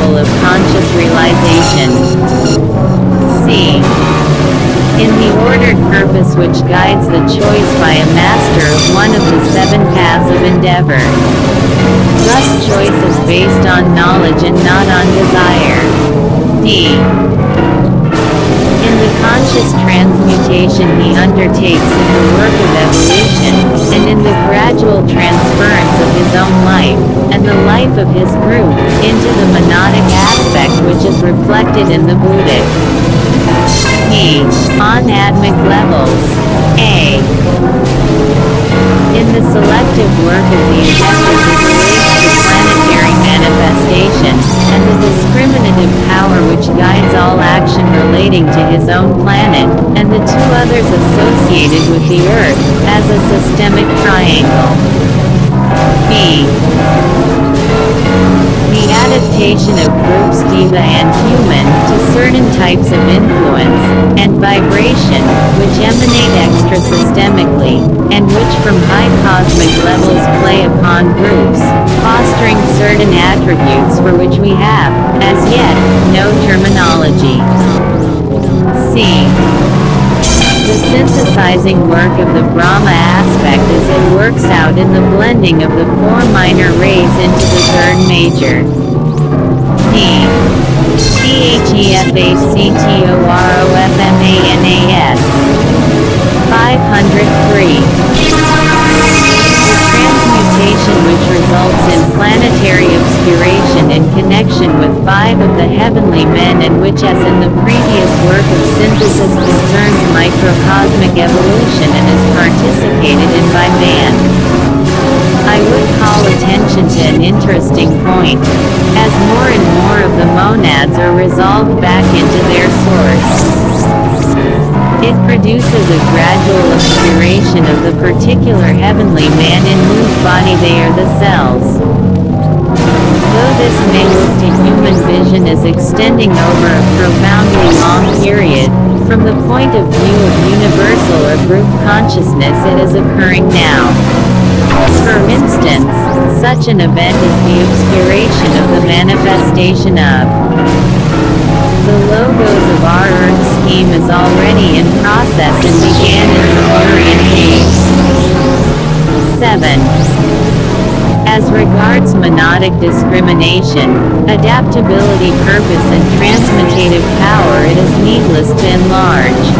level of conscious realization. C. In the ordered purpose which guides the choice by a master of one of the seven paths of endeavor. Thus choice is based on knowledge and not on desire. D. Conscious transmutation he undertakes in the work of evolution, and in the gradual transference of his own life, and the life of his group, into the monadic aspect which is reflected in the Buddhic. E. On atmic levels. A. In the selective work of the it relates planetary manifestation, and the discriminative power which guides all action relating to his own planet, and the two others associated with the Earth, as a systemic triangle. B. The adaptation of groups deva and human to certain types of influence and vibration, which emanate extra-systemically, and which from high cosmic levels play upon groups, fostering certain attributes for which we have, as yet, no terminology. C. The synthesizing work of the Brahma aspect as it works out in the blending of the four minor rays into the third major. D. C-H-E-F-A-C-T-O-R-O-F-M-A-N-A-S 503. Which results in planetary obscuration in connection with five of the heavenly men and which as in the previous work of synthesis concerns microcosmic evolution and is participated in by man. I would call attention to an interesting point, as more and more of the monads are resolved back into their source. It produces a gradual obscuration of the particular heavenly man in whose body they are the cells. Though this may look to human vision as extending over a profoundly long period, from the point of view of universal or group consciousness it is occurring now. For instance, such an event is the obscuration of the manifestation of the logos of our Earth scheme is already in process and began in Lemurian caves. 7. As regards monadic discrimination, adaptability purpose and transmutative power it is needless to enlarge.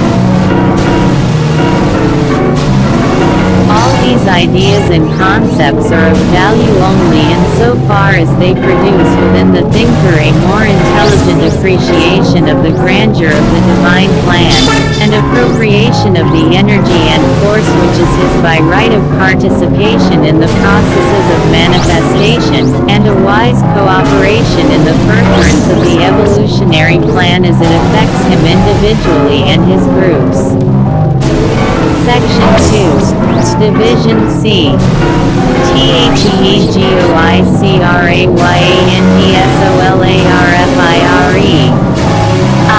These ideas and concepts are of value only insofar as they produce within the thinker a more intelligent appreciation of the grandeur of the divine plan, and appropriation of the energy and force which is his by right of participation in the processes of manifestation, and a wise cooperation in the furtherance of the evolutionary plan as it affects him individually and his groups. Section 2. Division C. T-H-E-G-O-I-C-R-A-Y-A-N-D-S-O-L-A-R-F-I-R-E. I.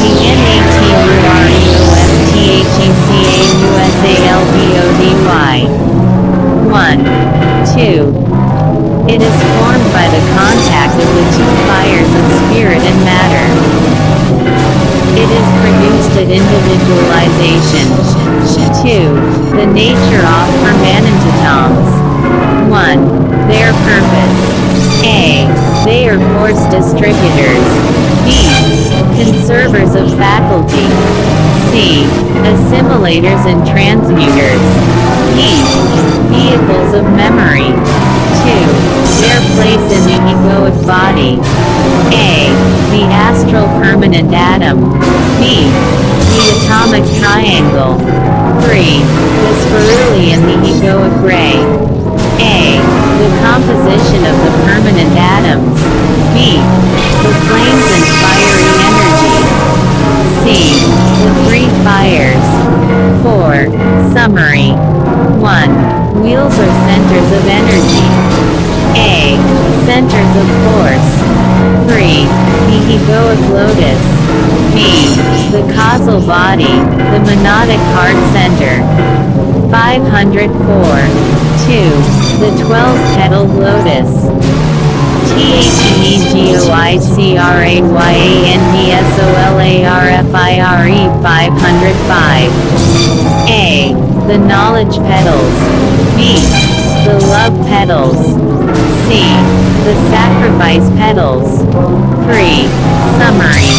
C-N-A-T-U-R-E-O-F-T-H-E-C-A-U-S-A-L-B-O-D-Y. 1. 2. It is formed by the contact of the two fires of spirit and matter. Individualization. 2. The nature of permanentatoms. 1. Their purpose. A. They are force distributors. B. Conservers of faculty. C. Assimilators and transmuters. E. Vehicles of memory. 2. Their place in the egoic body. A. The astral permanent atom. B. The atomic triangle. 3. The spirillae and the egoic ray. A. The composition of the permanent atoms. B. The flames and fiery energy. C. The three fires. 4. Summary. 1. Wheels are centers of energy. A. Centers of force. 3. The egoic lotus. B. The causal body, the monadic heart center. 504. 2. The 12-petaled lotus. T-H-E-G-O-I E 505. A. The knowledge petals. B. The love petals. C. The sacrifice petals. 3. Summary.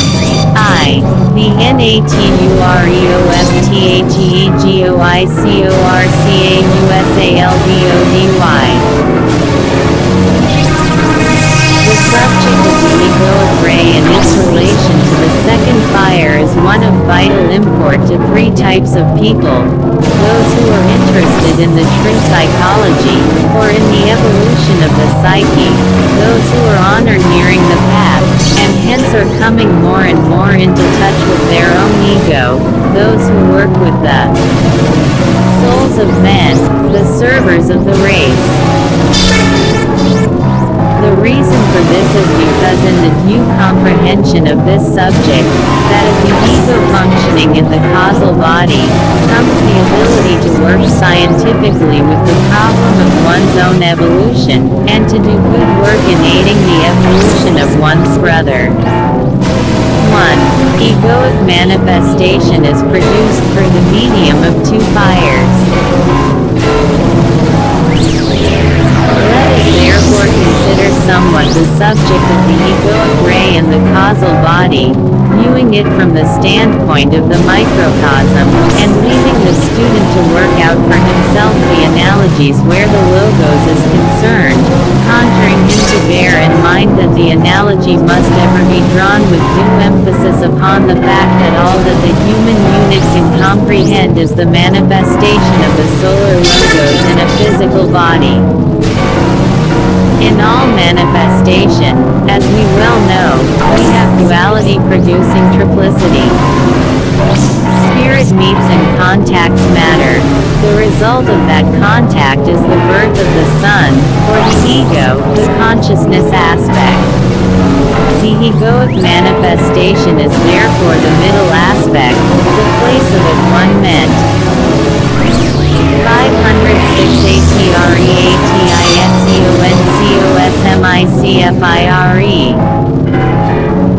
I. The N-A-T-U-R-E-O-F-T-H-E-G-O-I-C-O-R-C-A-U-S-A-L-D-O-D-Y. The subject of the egoic ray and its relation to the second fire is one of vital import to three types of people. Those who are interested in the true psychology, or in the evolution of the psyche, those who are on or nearing the path, and hence are coming more and more into touch with their own ego, those who work with the souls of men, the servers of the race. The reason for this is because in the new comprehension of this subject, that of the ego functioning in the causal body, comes the ability to work scientifically with the problem of one's own evolution, and to do good work in aiding the evolution of one's brother. 1. Egoic manifestation is produced through the medium of two fires. Consider somewhat the subject of the egoic ray and the causal body, viewing it from the standpoint of the microcosm, and leaving the student to work out for himself the analogies where the logos is concerned, conjuring him to bear in mind that the analogy must ever be drawn with due emphasis upon the fact that all that the human unit can comprehend is the manifestation of the solar logos in a physical body. In all manifestation, as we well know, we have duality producing triplicity. Spirit meets and contacts matter. The result of that contact is the birth of the sun, or the ego, the consciousness aspect. The egoic manifestation is therefore the middle aspect, the place of it one meant. 506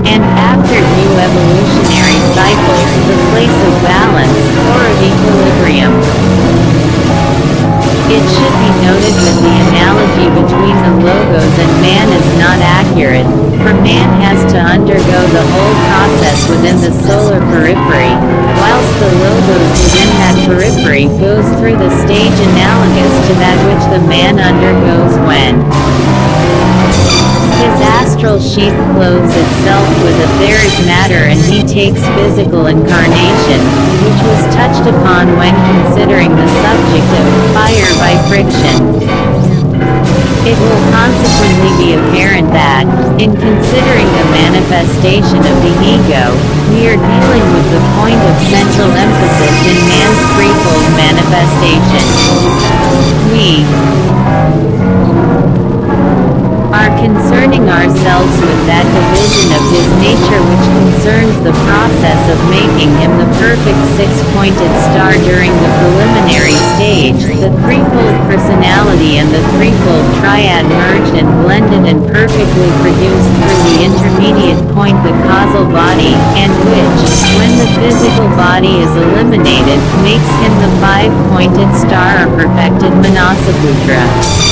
And after new evolutionary cycles, the place of balance, or of equilibrium. It should be noted that the analogy between the logos and man is not accurate, for man has to undergo the whole process within the solar periphery, whilst the logos periphery goes through the stage analogous to that which the man undergoes when his astral sheath clothes itself with etheric matter and he takes physical incarnation, which was touched upon when considering the subject of fire by friction. It will consequently be apparent that, in considering the manifestation of the ego, we are dealing with the point of central emphasis in man's threefold manifestation. We concerning ourselves with that division of his nature which concerns the process of making him the perfect six-pointed star during the preliminary stage, the threefold personality and the threefold triad merged and blended and perfectly produced through the intermediate point the causal body, and which, when the physical body is eliminated, makes him the five-pointed star or perfected Manasaputra.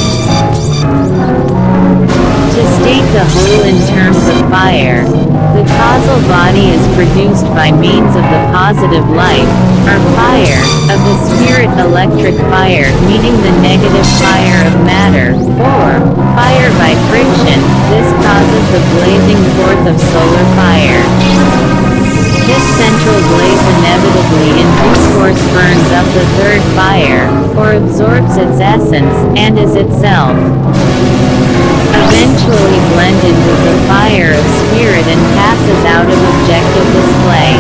To state the whole in terms of fire, the causal body is produced by means of the positive light, or fire, of the spirit electric fire meaning the negative fire of matter, or, fire by friction, this causes the blazing forth of solar fire. This central blaze inevitably in due course burns up the third fire, or absorbs its essence, and is itself eventually blended with the fire of spirit and passes out of objective display.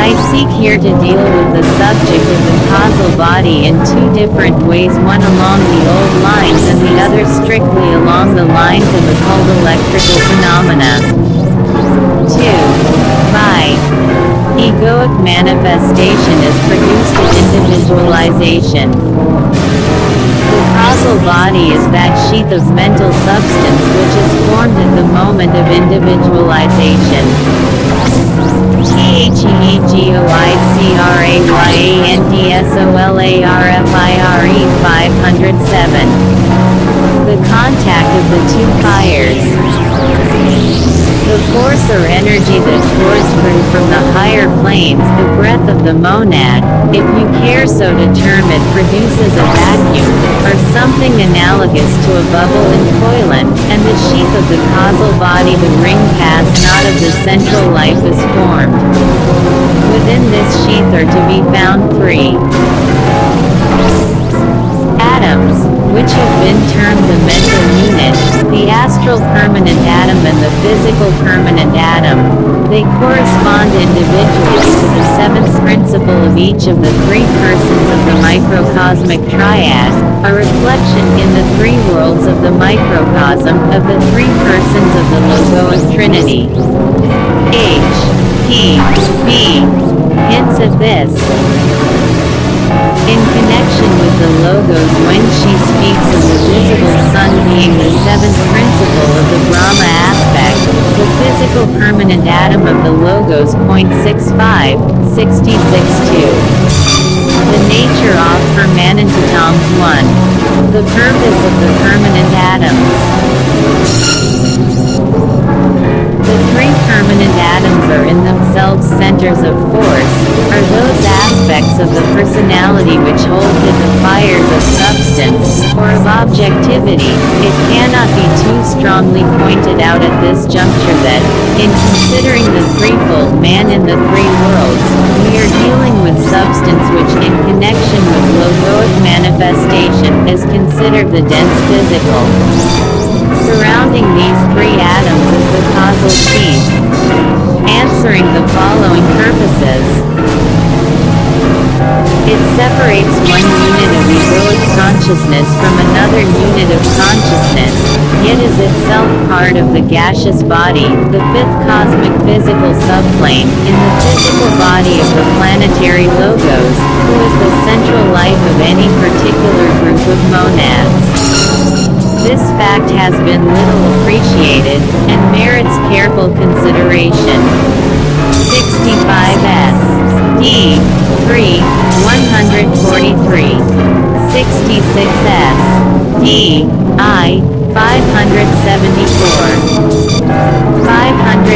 I seek here to deal with the subject of the causal body in two different ways one along the old lines and the other strictly along the lines of occult electrical phenomena. 2. By egoic manifestation is produced in individualization causal body is that sheath of mental substance which is formed in the moment of individualization. T-H-E-G-O-I-C-R-A-Y-A-N-D-S-O-L-A-R-F-I-R-E 507. The contact of the two fires. The force or energy that pours through from the higher planes, the breath of the monad, if you care so to term it produces a vacuum, or something analogous to a bubble in koilon, and the sheath of the causal body the ring cast not of the central life is formed. Within this sheath are to be found three atoms, which have been termed the mental unit, the astral permanent atom and the physical permanent atom. They correspond individually to the seventh principle of each of the three persons of the microcosmic triad, a reflection in the three worlds of the microcosm of the three persons of the Logoic Trinity. H. P. B. Hints at this. In connection with the logos when she speaks of the visible sun being the seventh principle of the Brahma aspect, the physical permanent atom of the logos. 0.65, 66.2. The nature of permanentatoms 1. The purpose of the permanent atoms. Permanent atoms are in themselves centers of force, are those aspects of the personality which hold the fires of substance, objectivity. It cannot be too strongly pointed out at this juncture that, in considering the threefold man in the three worlds, we are dealing with substance which in connection with logoic manifestation is considered the dense physical. Surrounding these three atoms is the causal sheath. Answering the following purposes. It separates one unit of egoic consciousness from another unit of consciousness, yet is itself part of the gaseous body, the fifth cosmic physical subplane, in the physical body of the planetary logos, who is the central life of any particular group of monads. This fact has been little appreciated, and merits careful consideration. 65S. D. 3. 143. 66S. D. I. 574. 508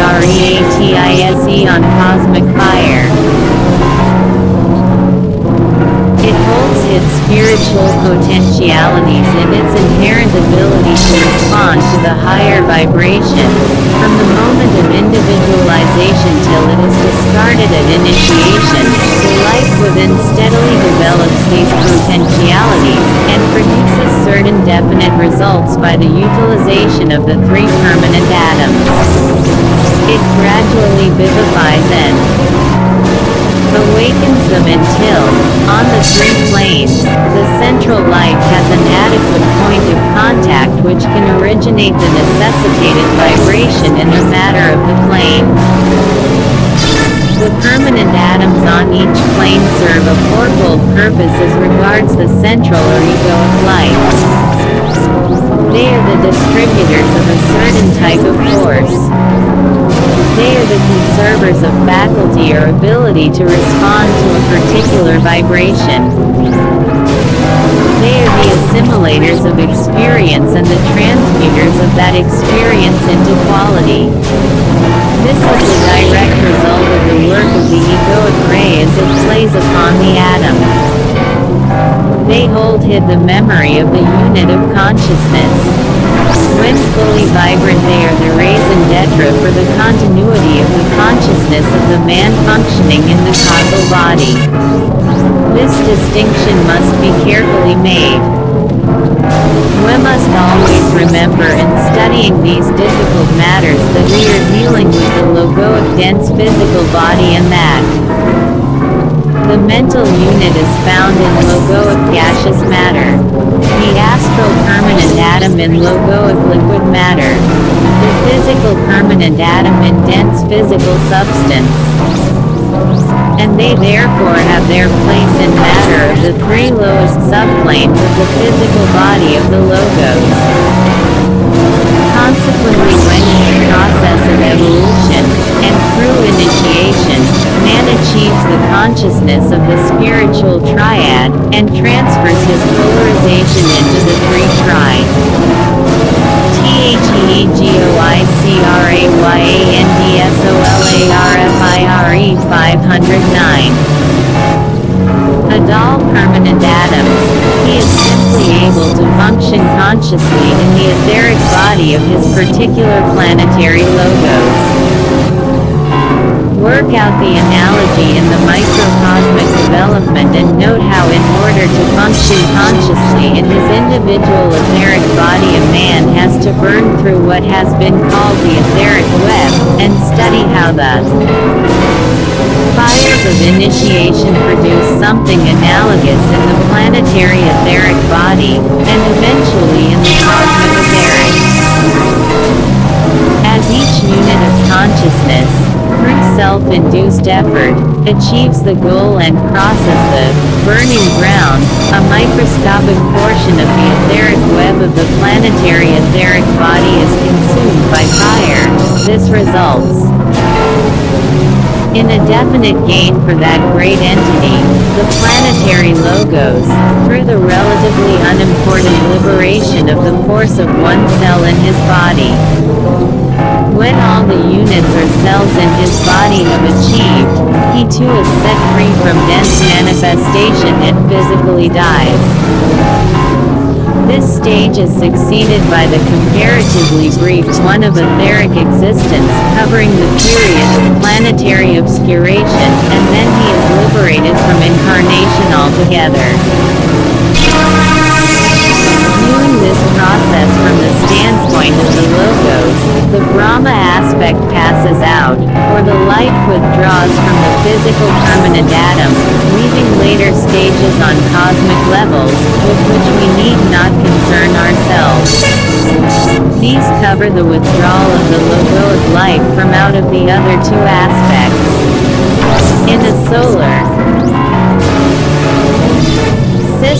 ATREATISE on Cosmic Fire. It holds its spiritual potentialities and its inherent ability to respond to the higher vibration, from the moment of individualization till it is discarded at initiation, the life within steadily develops these potentialities, and produces certain definite results by the utilization of the three permanent atoms. It gradually vivifies and awakens them until, on the three planes, the central light has an adequate point of contact which can originate the necessitated vibration in the matter of the plane. The permanent atoms on each plane serve a fourfold purpose as regards the central or egoic light. They are the distributors of a certain type of force. They are the conservers of faculty or ability to respond to a particular vibration. They are the assimilators of experience and the transmuters of that experience into quality. This is the direct result of the work of the egoic ray as it plays upon the atom. They hold hid the memory of the unit of consciousness. When fully vibrant they are the raison d'etre for the the consciousness of the man functioning in the causal body. This distinction must be carefully made. We must always remember in studying these difficult matters that we are dealing with the logoic dense physical body and that the mental unit is found in logoic gaseous matter. The astral permanent atom in logoic liquid matter. The physical permanent atom in dense physical substance. And they therefore have their place in matter of the three lowest subplanes of the physical body of the logos consequently when in the process of evolution, and through initiation, man achieves the consciousness of the spiritual triad, and transfers his polarization into the three tribes. T-H-E-G-O-I-C-R-A-Y-A-N-D-S-O-L-A-R-F-I-R-E 509 Adal permanent atoms, he is simply able to function consciously in the etheric body of his particular planetary logos. Work out the analogy in the microcosmic development and note how in order to function consciously in his individual etheric body a man has to burn through what has been called the etheric web, and study how the fires of initiation produce something analogous in the planetary etheric body, and eventually in the cosmic etheric. As each unit of consciousness, through self-induced effort, achieves the goal and crosses the burning ground, a microscopic portion of the etheric web of the planetary etheric body is consumed by fire. This results in a definite gain for that great entity, the planetary logos, through the relatively unimportant liberation of the force of one cell in his body. When all the units or cells in his body have achieved, he too is set free from dense manifestation and physically dies. This stage is succeeded by the comparatively brief one of etheric existence, covering the period of planetary obscuration, and then he is liberated from incarnation altogether. Light withdraws from the physical permanent atom, leaving later stages on cosmic levels, with which we need not concern ourselves. These cover the withdrawal of the logoic light from out of the other two aspects. In a solar,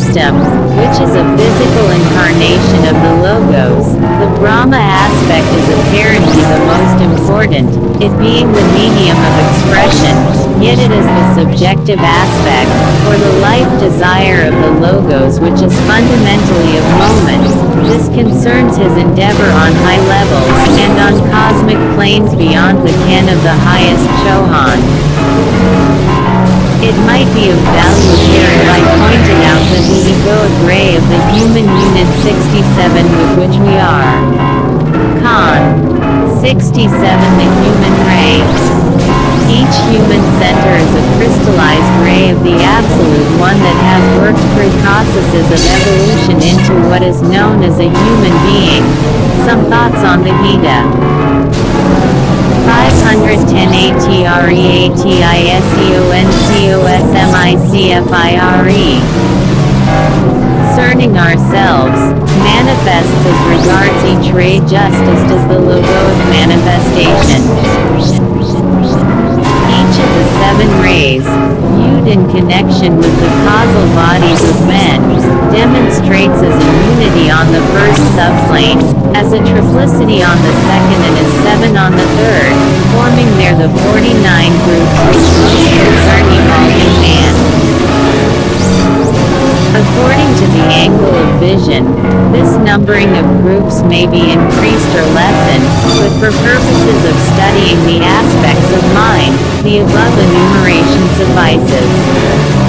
which is a physical incarnation of the Logos, the Brahma aspect is apparently the most important, it being the medium of expression, yet it is the subjective aspect, or the life desire of the Logos which is fundamentally of moment. This concerns his endeavor on high levels, and on cosmic planes beyond the ken of the highest Chohan. It might be of value here I pointed out that the egoic ray of the human unit 67 with which we are. Con. 67 The human ray. Each human center is a crystallized ray of the Absolute One that has worked through processes of evolution into what is known as a human being. Some thoughts on the Gita. 510 ATREATISEONCOSMICFIRE. Cerning ourselves, manifests as regards each ray just as does the logoic manifestation. Each of the seven rays, viewed in connection with the causal bodies of men, demonstrates as a unity on the first subplane, as a triplicity on the second and as seven on the third, forming there the 49 groups which concern evolving man. According to the angle of vision, this numbering of groups may be increased or lessened, but for purposes of studying the aspects of mind, the above enumeration suffices.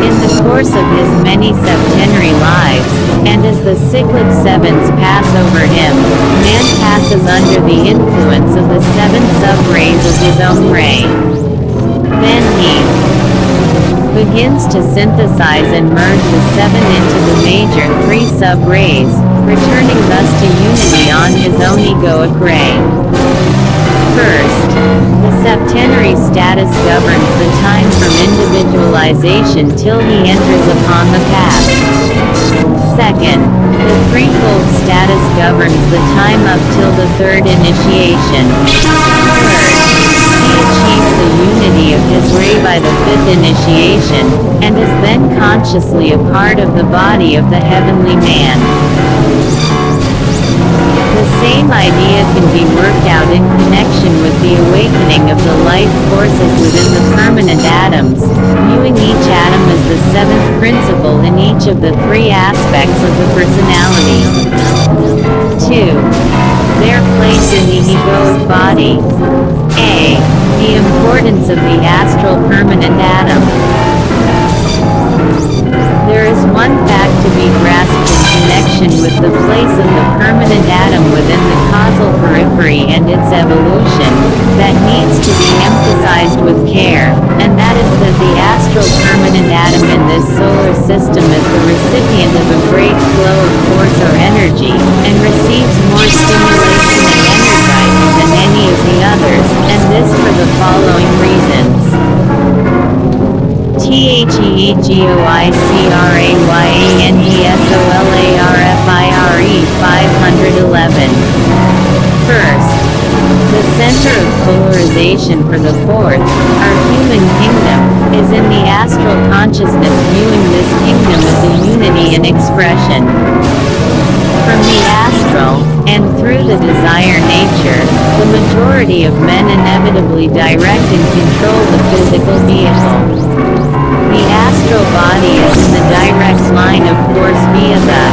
In the course of his many septenary lives, and as the cyclic sevens pass over him, man passes under the influence of the seven sub-rays of his own ray. Then he begins to synthesize and merge the seven into the major three sub-rays, returning thus to unity on his own egoic ray. First, septenary status governs the time from individualization till he enters upon the path. Second, the threefold status governs the time up till the third initiation. Third, he achieves the unity of his ray by the fifth initiation, and is then consciously a part of the body of the heavenly man. Same idea can be worked out in connection with the awakening of the life forces within the permanent atoms, viewing each atom as the seventh principle in each of the three aspects of the personality. 2. Their place in the egoic body. A. The importance of the astral permanent atom. There is one fact to be grasped in connection with the place of the permanent atom within the causal periphery and its evolution, that needs to be emphasized with care, and that is that the astral permanent atom in this solar system is the recipient of a great flow of force or energy, and receives more stimulation T-H-E-G-O-I-C-R-A-Y-A-N-D-S-O-L-A-R-F-I-R-E 511. First, the center of polarization for the fourth, our human kingdom, is in the astral consciousness viewing this kingdom as a unity in expression. From the astral, and through the desire nature, the majority of men inevitably direct and control the physical vehicle. The astral body is in the direct line of force via the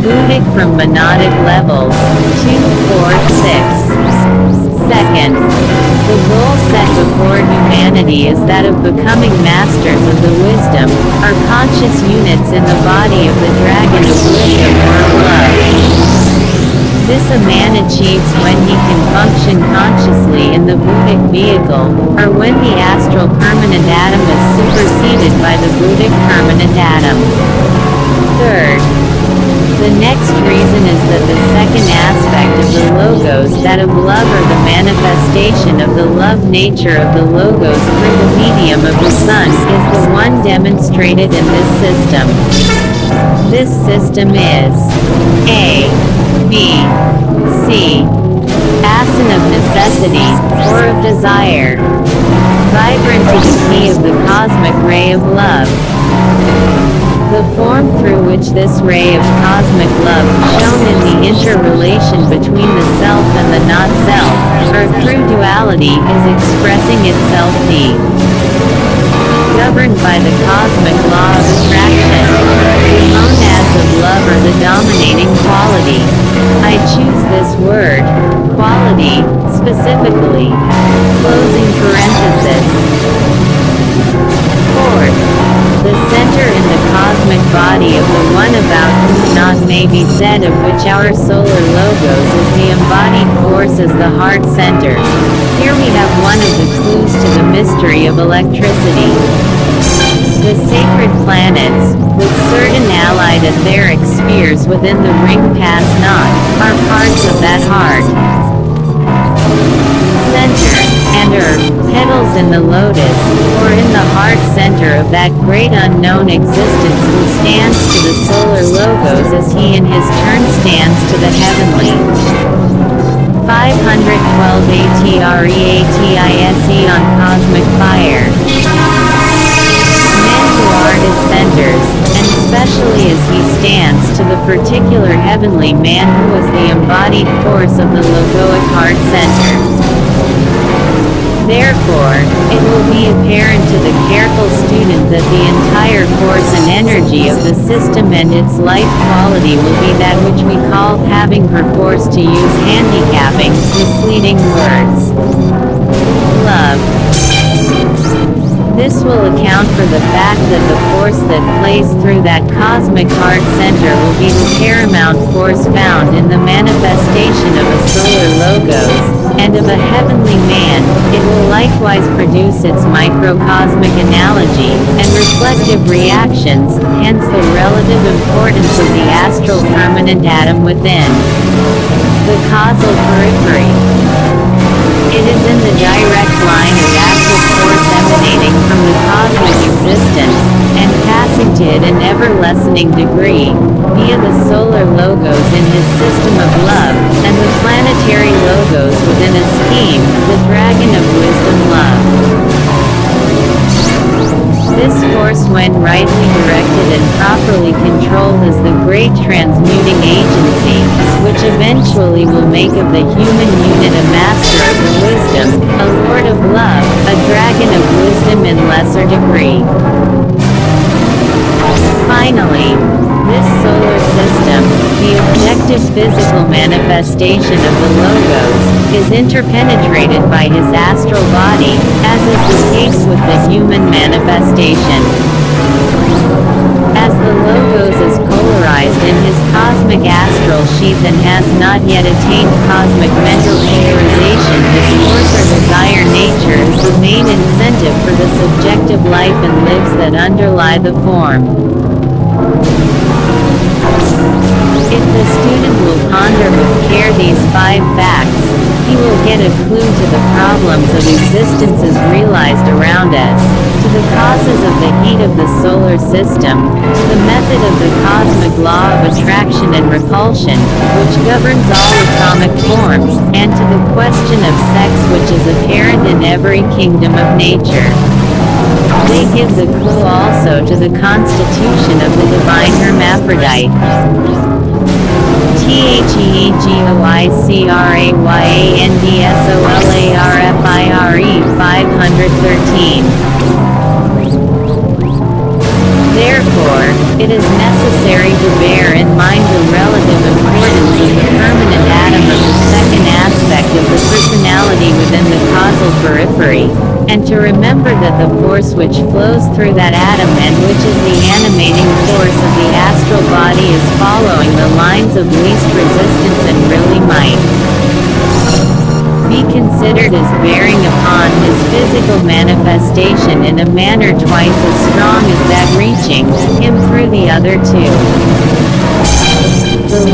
Buddhic from monadic levels, 2, 4, 6. Second, the goal set before humanity is that of becoming masters of the wisdom, or conscious units in the body of the dragon of wisdom or love. This a man achieves when he can function consciously in the Buddhic vehicle, or when the astral permanent atom is superseded by the Buddhic permanent atom. Third, the next reason is that the second aspect of the logos that of love or the manifestation of the love nature of the logos through the medium of the sun is the one demonstrated in this system. This system is A. B. C. Asin of necessity, or of desire. Vibrant to the key of the cosmic ray of love. The form through which this ray of cosmic love, shown in the interrelation between the self and the not-self, or through duality is expressing itself deep governed by the cosmic law of attraction. The monads of love are the dominating quality. I choose this word, quality, specifically. Closing parenthesis. Fourth, the center in the cosmic body of the one about whom not may be said of which our solar logos is the embodied force as the heart center. Here we have one of the clues to the mystery of electricity. The sacred planets, with certain allied etheric spheres within the ring pass knot, are parts of that heart. Center, and Earth, petals in the lotus, or in the heart center of that great unknown existence who stands to the solar logos as he in his turn stands to the heavenly. 512 ATREATISE on Cosmic Fire centers, and especially as he stands to the particular heavenly man who is the embodied force of the logoic heart center. Therefore, it will be apparent to the careful student that the entire force and energy of the system and its life quality will be that which we call having perforce to use handicapping, misleading words. Love. This will account for the fact that the force that plays through that cosmic heart center will be the paramount force found in the manifestation of a solar logos, and of a heavenly man, it will likewise produce its microcosmic analogy, and reflective reactions, hence the relative importance of the astral permanent atom within the causal periphery. It is in the direct line of active force emanating from the cosmic existence, and passing to it in ever-lessening degree, via the solar logos in his system of love, and the planetary logos within a scheme, the dragon of wisdom love. This force when rightly directed and properly controlled is the great transmuting agency, which eventually will make of the human unit a master of wisdom, a lord of love, a dragon of wisdom in lesser degree. Finally, this solar system, the objective physical manifestation of the Logos, is interpenetrated by his astral body, as is the case with the human manifestation. As the Logos is polarized in his cosmic astral sheath and has not yet attained cosmic mental polarization his force or desire nature is the main incentive for the subjective life and lives that underlie the form. Ponder with care these five facts, he will get a clue to the problems of existences realized around us, to the causes of the heat of the solar system, to the method of the cosmic law of attraction and repulsion, which governs all atomic forms, and to the question of sex which is apparent in every kingdom of nature. They give the clue also to the constitution of the divine hermaphrodite. T-H-E-G-O-I-C-R-A-Y-A-N-D-S-O-L-A-R-F-I-R-E 513 Therefore, it is necessary to bear in mind the relative importance of the permanent atom of the second aspect of the personality within the causal periphery, and to remember that the force which flows through that atom and which is the animating force of the astral body is following the lines of least resistance and really might be considered as bearing upon his physical manifestation in a manner twice as strong as that reaching him through the other two.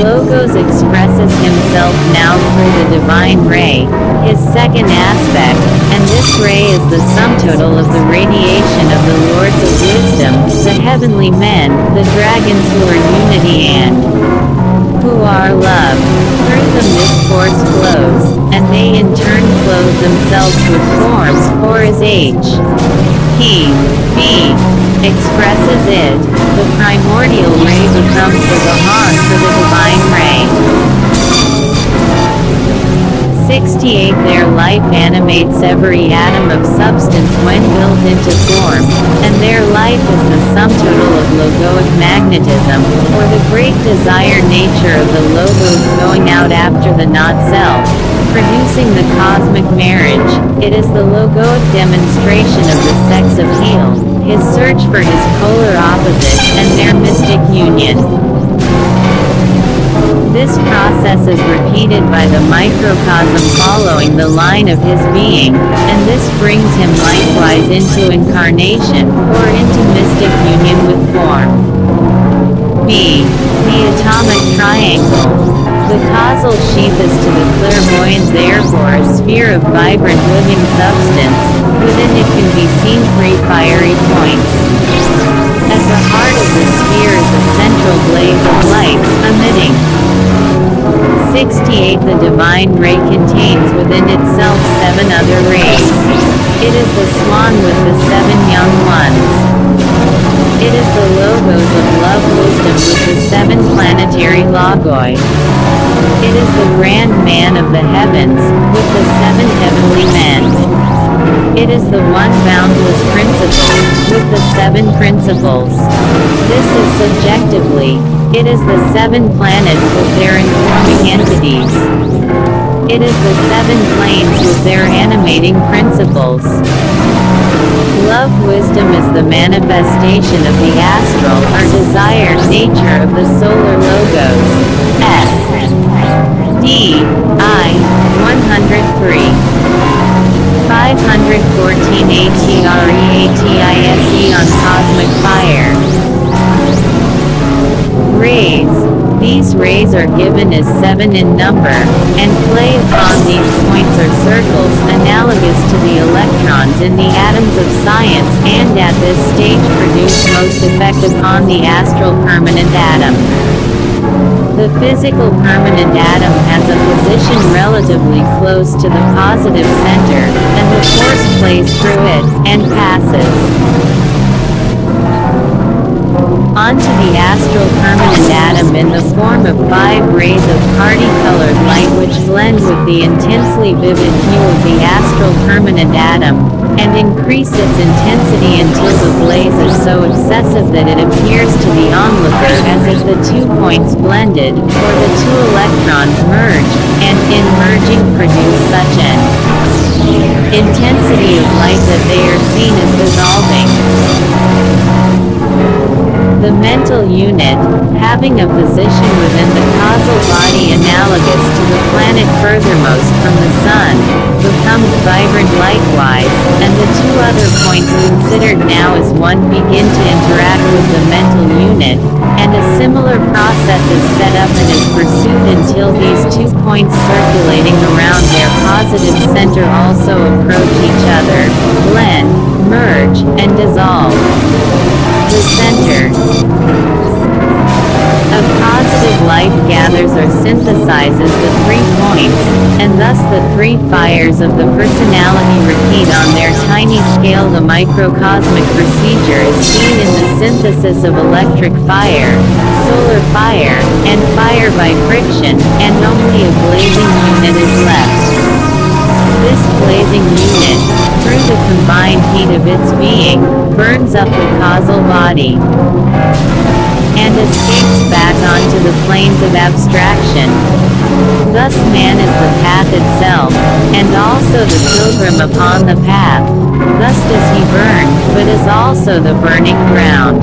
Logos expresses himself now through the divine ray, his second aspect, and this ray is the sum total of the radiation of the Lords of Wisdom, the heavenly men, the dragons who are unity and who are love. Through them this force flows, and they in turn clothe themselves with forms, or as H. He, B, expresses it, the primordial ray becomes the Vahan for the divine ray. 68 Their life animates every atom of substance when built into form, and their life is the sum total of logoic magnetism, or the great desire nature of the logos going out after the not-self, producing the cosmic marriage. It is the logoic demonstration of the sex appeal, his search for his polar opposite, and their mystic union. This process is repeated by the microcosm following the line of his being, and this brings him likewise into incarnation, or into mystic union with form. B. The atomic triangle. The causal sheath is to the clairvoyant therefore a sphere of vibrant living substance, Within it can be seen three fiery points. At the heart of the sphere is a central blaze of light, emitting 68 The divine ray contains within itself seven other rays. It is the swan with the seven young ones. It is the logos of love wisdom with the seven planetary logoi. It is the grand man of the heavens, with the seven heavenly men. It is the one boundless principle, with the seven principles. This is subjectively. It is the seven planets with their informing entities. It is the seven planes with their animating principles. Love wisdom is the manifestation of the astral or desired nature of the solar logos. S. D. I. 103. 514 ATREATISE on Cosmic Fire. Rays. These rays are given as seven in number, and play upon these points or circles analogous to the electrons in the atoms of science and at this stage produce most effect upon the astral permanent atom. The physical permanent atom has a position relatively close to the positive center, and the force plays through it, and passes. onto the astral permanent atom in the form of five rays of party-colored light which blend with the intensely vivid hue of the astral permanent atom, and increase its intensity until the blaze is so excessive that it appears to the onlooker as if the two points blended, or the two electrons merge, and in merging produce such an intensity of light that they are seen as dissolving. The mental unit, having a position within the causal body analogous to the planet furthermost from the Sun, becomes vibrant likewise, and the two other points considered now as one begin to interact with the mental unit, and a similar process is set up and is pursued until these two points circulating around their positive center also approach each other, blend, merge, and dissolve. The center of positive light gathers or synthesizes the three points, and thus the three fires of the personality repeat on their tiny scale the microcosmic procedure is seen in the synthesis of electric fire, solar fire, and fire by friction, and only a blazing unit is left. This blazing unit, through the combined heat of its being, burns up the causal body and escapes back onto the planes of abstraction. Thus man is the path itself, and also the pilgrim upon the path. Thus does he burn, but is also the burning ground.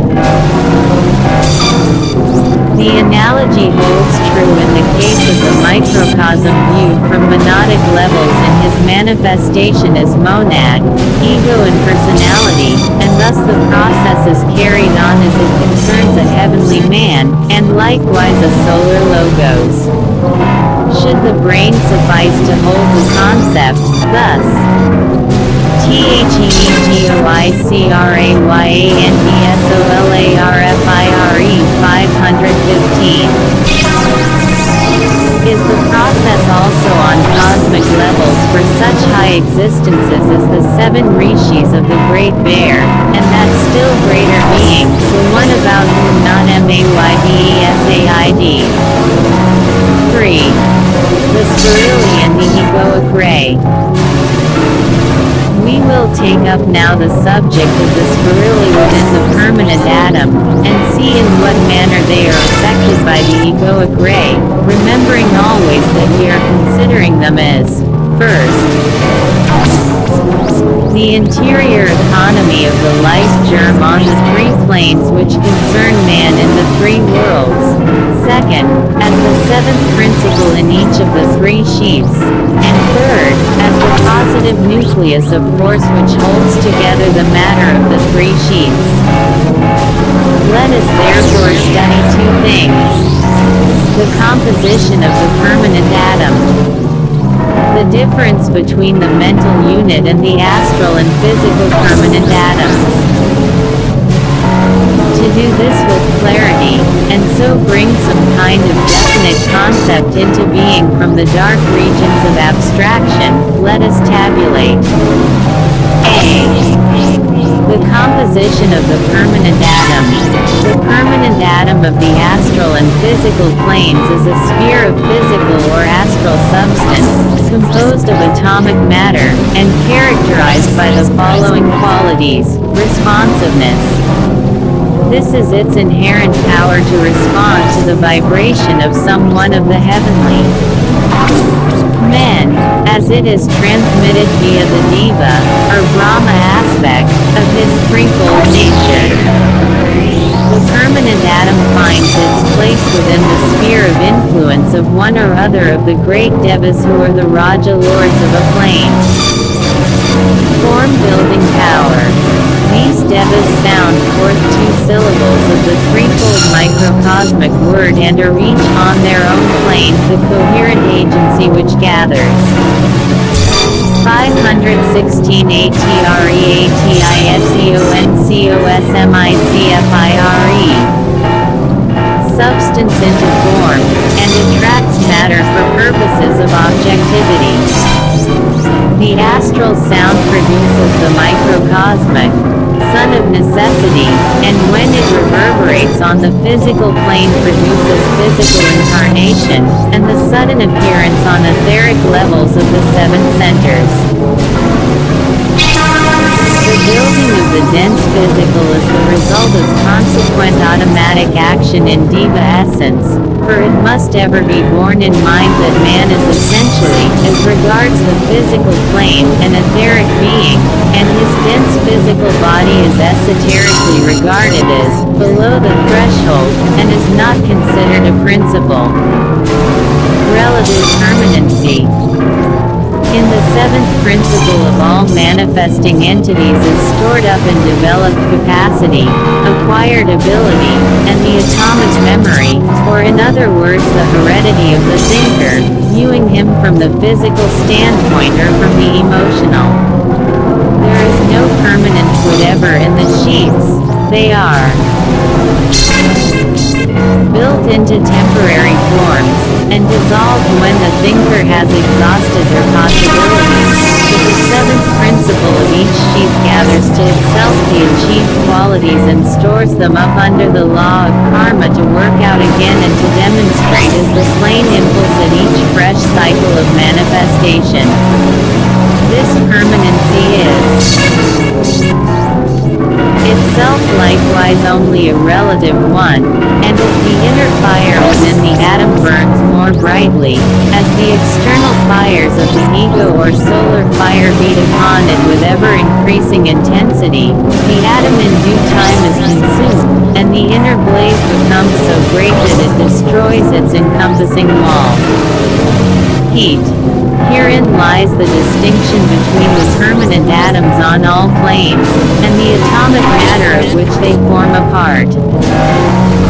The analogy holds true in the case of the microcosm viewed from monadic levels in his manifestation as monad, ego and personality, and thus the process is carried on as it concerns a heavenly man, and likewise a solar logos. Should the brain suffice to hold the concept, thus, T-H-E-G-O-I-C-R-A-Y-A-N-D-S-O-L-A-R-F-I-R-E 515 is the process also on cosmic levels for such high existences as the seven rishis of the Great Bear, and that still greater being, the one about whom not M-A-Y-D-E-S-A-I-D. 3. The Cerulean the egoic ray. We will take up now the subject of the spirillae within the permanent atom, and see in what manner they are affected by the egoic ray, remembering always that we are considering them as, first, the interior economy of the life germ on the three planes which concern man in the three worlds, second, as the seventh principle in each of the three sheaths, and third, as the positive nucleus of force which holds together the matter of the three sheaths. Let us therefore study two things. The composition of the permanent atom, the difference between the mental unit and the astral and physical permanent atoms. To do this with clarity, and so bring some kind of definite concept into being from the dark regions of abstraction, let us tabulate. A. The composition of the permanent atom. The permanent atom of the astral and physical planes is a sphere of physical or astral substance, composed of atomic matter, and characterized by the following qualities. Responsiveness. This is its inherent power to respond to the vibration of someone of the heavenly men, as it is transmitted via the Deva, or Brahma aspect, of his threefold nature. The permanent atom finds its place within the sphere of influence of one or other of the great devas who are the Raja lords of a plane. Form building power. These devas sound forth two syllables of the threefold microcosmic word and are each on their own plane the coherent agency which gathers. 516 ATREATISEONCOSMICFIRE Substance into form, and attracts matter for purposes of objectivity. The astral sound produces the microcosmic, son of necessity, and when it reverberates on the physical plane produces physical incarnation, and the sudden appearance on etheric levels of the seven centers. The building of the dense physical is the result of consequent automatic action in deva essence, for it must ever be borne in mind that man is essentially, as regards the physical plane, an etheric being, and his dense physical body is esoterically regarded as below the threshold, and is not considered a principle. Relative permanency. In the seventh principle of all manifesting entities is stored up and developed capacity, acquired ability, and the atomic memory, or in other words the heredity of the thinker, viewing him from the physical standpoint or from the emotional. There is no permanence whatever in the sheaths, they are built into temporary forms, and dissolved when the thinker has exhausted their possibilities. But the seventh principle of each sheath gathers to itself the achieved qualities and stores them up under the law of karma to work out again and to demonstrate as the plain impulse at each fresh cycle of manifestation. This permanency is itself likewise only a relative one, and as the inner fire within the atom burns more brightly, as the external fires of the ego or solar fire beat upon it with ever-increasing intensity, the atom in due time is consumed, and the inner blaze becomes so great that it destroys its encompassing wall. Heat. Herein lies the distinction between the permanent atoms on all planes, and the atomic matter of which they form a part.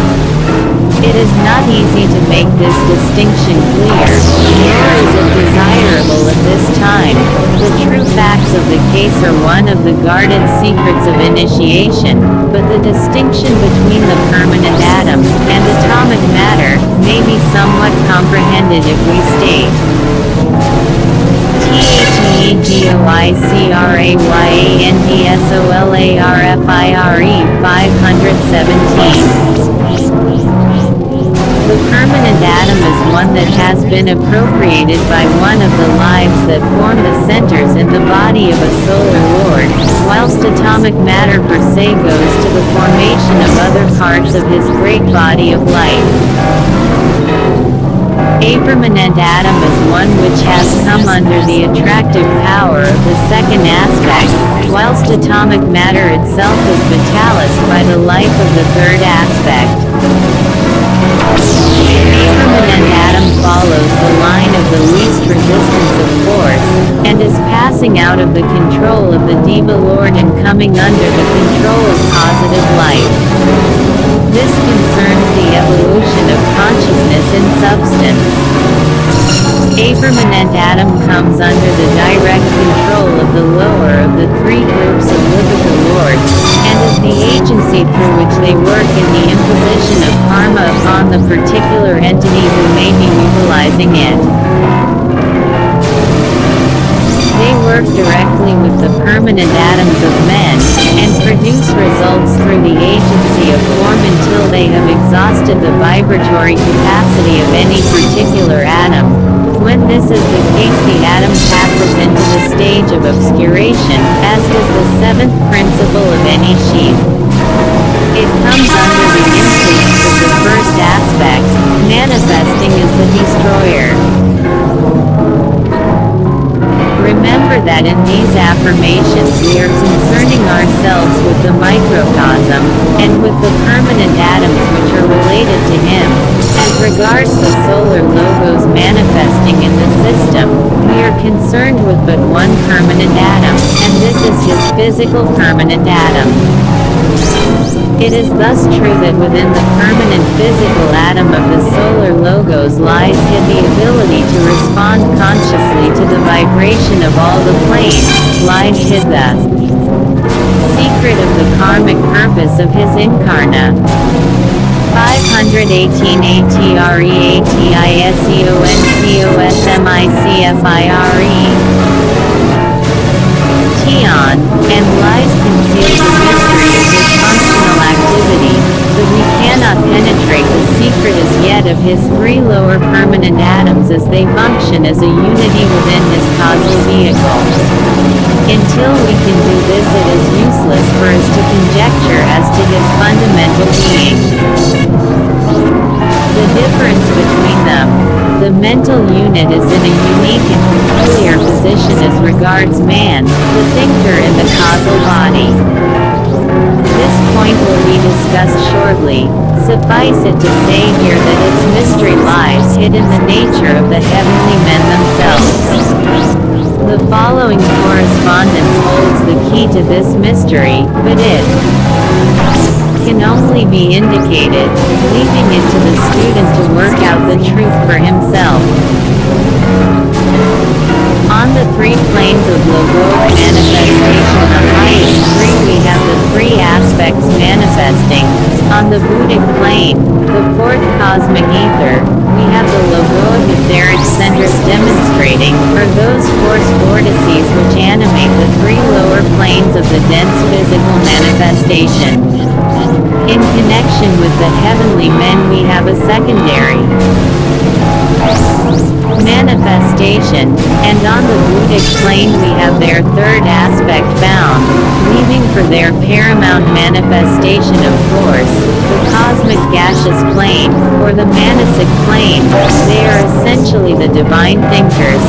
It is not easy to make this distinction clear, nor is it desirable at this time. The true facts of the case are one of the guarded secrets of initiation, but the distinction between the permanent atom and atomic matter may be somewhat comprehended if we state. T-H-E-G-O-I-C-R-A-Y-A-N-D-S-O-L-A-R-F-I-R-E 517. The permanent atom is one that has been appropriated by one of the lives that form the centers in the body of a solar lord, whilst atomic matter per se goes to the formation of other parts of his great body of light. A permanent atom is one which has come under the attractive power of the second aspect, whilst atomic matter itself is vitalized by the life of the third aspect. A permanent atom follows the line of the least resistance of force, and is passing out of the control of the Deva Lord and coming under the control of positive light. This concerns the evolution of consciousness in substance. A permanent atom comes under the direct control of the lower of the three groups of Lipika lords, and is the agency through which they work in the imposition of karma upon the particular entity who may be utilizing it. They work directly with the permanent atoms of men, and produce results through the agency of form until they have exhausted the vibratory capacity of any particular atom. When this is the case the atom passes into the stage of obscuration, as does the seventh principle of any sheath. It comes under the influence of the first aspect, manifesting as the destroyer. Remember that in these affirmations we are concerning ourselves with the microcosm, and with the permanent atoms which are related to him. Regards the solar logos manifesting in the system, we are concerned with but one permanent atom, and this is his physical permanent atom. It is thus true that within the permanent physical atom of the solar logos lies hid the ability to respond consciously to the vibration of all the planes, lies hid the uh, secret of the karmic purpose of his incarna. 618 ATREATISEONCOSMICFIRE. Tion, analyze concealed mystery of his functional activity, but we cannot penetrate the secret as yet of his three lower permanent atoms as they function as a unity within his causal vehicle. Until we can do this it is useless for us to conjecture as to his fundamental being. The difference between them, the mental unit is in a unique and peculiar position as regards man, the thinker in the causal body. This point will be discussed shortly, suffice it to say here that its mystery lies hid in the nature of the heavenly men themselves. The following correspondence holds the key to this mystery, but it can only be indicated, leaving it to the student to work out the truth for himself. On the three planes of logoic manifestation the highest three we have the three aspects manifesting. On the Buddhic plane, the fourth cosmic ether, we have the logoic etheric centers demonstrating, or those force vortices which animate the three lower planes of the dense physical manifestation. In connection with the heavenly men we have a secondary manifestation, and on the Buddhic plane we have their third aspect bound, leaving for their paramount manifestation of course, the cosmic gaseous plane, or the manasic plane, they are essentially the divine thinkers,